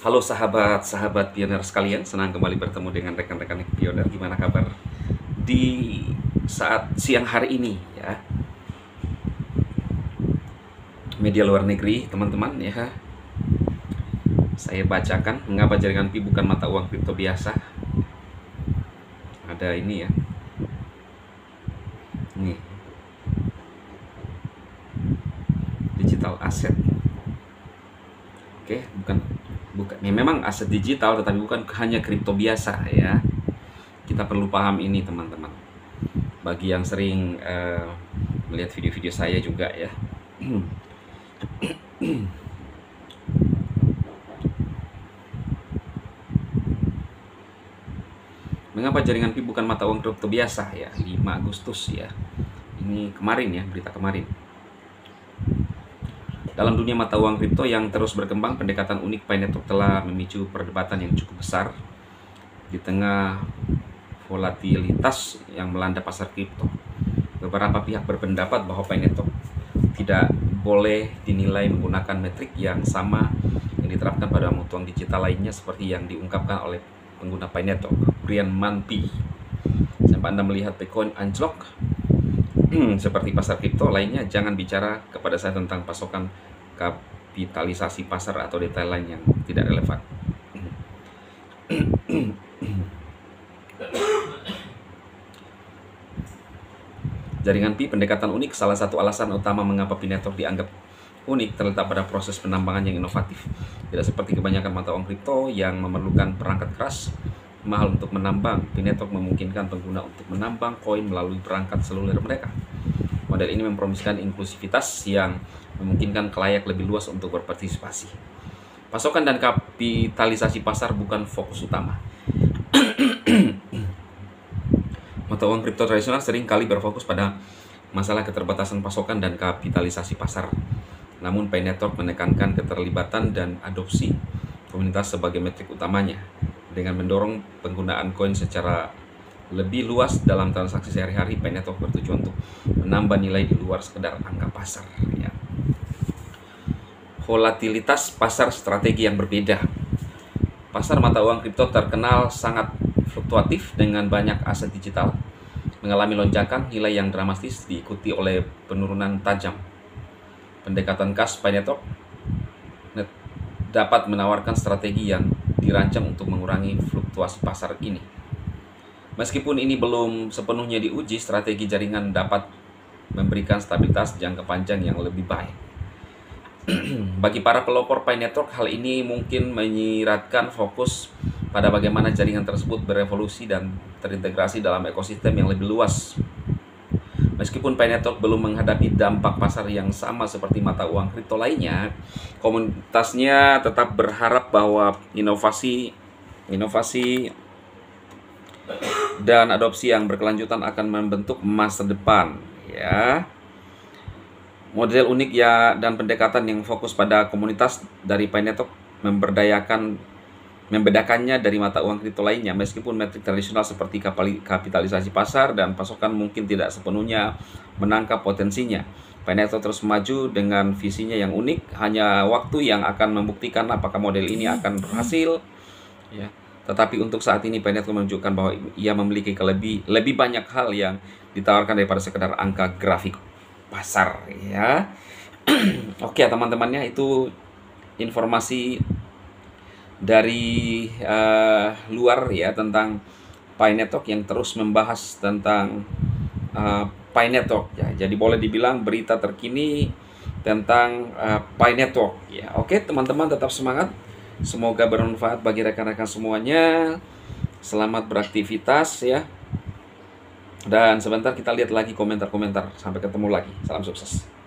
Halo sahabat-sahabat pioner sekalian, senang kembali bertemu dengan rekan-rekan pioner. Gimana kabar di saat siang hari ini ya? Media luar negeri, teman-teman ya. Saya bacakan mengapa jaringan pi bukan mata uang kripto biasa. Ada ini ya. Nih. Digital asset. Oke, bukan bukan ya memang aset digital tetapi bukan hanya kripto biasa ya. Kita perlu paham ini teman-teman. Bagi yang sering uh, melihat video-video saya juga ya. Mengapa jaringan pi bukan mata uang kripto biasa ya? 5 Agustus ya. Ini kemarin ya berita kemarin dalam dunia mata uang kripto yang terus berkembang, pendekatan unik Pi telah memicu perdebatan yang cukup besar di tengah volatilitas yang melanda pasar kripto. Beberapa pihak berpendapat bahwa Pi tidak boleh dinilai menggunakan metrik yang sama yang diterapkan pada mata uang digital lainnya seperti yang diungkapkan oleh pengguna Pi Network, Brian Manpi. Sampai Anda melihat Bitcoin anjlok, seperti pasar kripto lainnya, jangan bicara kepada saya tentang pasokan kapitalisasi pasar atau detail lain yang tidak relevan. Jaringan pi pendekatan unik salah satu alasan utama mengapa pi network dianggap unik terletak pada proses penambangan yang inovatif. Tidak seperti kebanyakan mata uang kripto yang memerlukan perangkat keras mahal untuk menambang. Pi network memungkinkan pengguna untuk menambang koin melalui perangkat seluler mereka. Model ini mempromosikan inklusivitas yang memungkinkan kelayak lebih luas untuk berpartisipasi. Pasokan dan kapitalisasi pasar bukan fokus utama. Mata uang kripto tradisional sering kali berfokus pada masalah keterbatasan pasokan dan kapitalisasi pasar. Namun Pay Network menekankan keterlibatan dan adopsi komunitas sebagai metrik utamanya dengan mendorong penggunaan koin secara lebih luas dalam transaksi sehari-hari Pay Network bertujuan untuk menambah nilai di luar sekedar angka pasar ya volatilitas pasar strategi yang berbeda. Pasar mata uang kripto terkenal sangat fluktuatif dengan banyak aset digital, mengalami lonjakan nilai yang dramatis diikuti oleh penurunan tajam. Pendekatan cash by network dapat menawarkan strategi yang dirancang untuk mengurangi fluktuasi pasar ini. Meskipun ini belum sepenuhnya diuji, strategi jaringan dapat memberikan stabilitas jangka panjang yang lebih baik. Bagi para pelopor Pi Network, hal ini mungkin menyiratkan fokus pada bagaimana jaringan tersebut berevolusi dan terintegrasi dalam ekosistem yang lebih luas. Meskipun Pi Network belum menghadapi dampak pasar yang sama seperti mata uang kripto lainnya, komunitasnya tetap berharap bahwa inovasi inovasi dan adopsi yang berkelanjutan akan membentuk masa depan ya. Model unik ya dan pendekatan yang fokus pada komunitas dari Network memberdayakan membedakannya dari mata uang kripto lainnya meskipun metrik tradisional seperti kapitalisasi pasar dan pasokan mungkin tidak sepenuhnya menangkap potensinya. Network terus maju dengan visinya yang unik, hanya waktu yang akan membuktikan apakah model ini akan berhasil. Ya. Tetapi untuk saat ini Network menunjukkan bahwa ia memiliki lebih lebih banyak hal yang ditawarkan daripada sekedar angka grafik pasar ya. Oke teman-temannya itu informasi dari uh, luar ya tentang Pi Network yang terus membahas tentang uh, Network ya. Jadi boleh dibilang berita terkini tentang uh, Network ya. Oke teman-teman tetap semangat. Semoga bermanfaat bagi rekan-rekan semuanya. Selamat beraktivitas ya. Dan sebentar kita lihat lagi komentar-komentar. Sampai ketemu lagi. Salam sukses.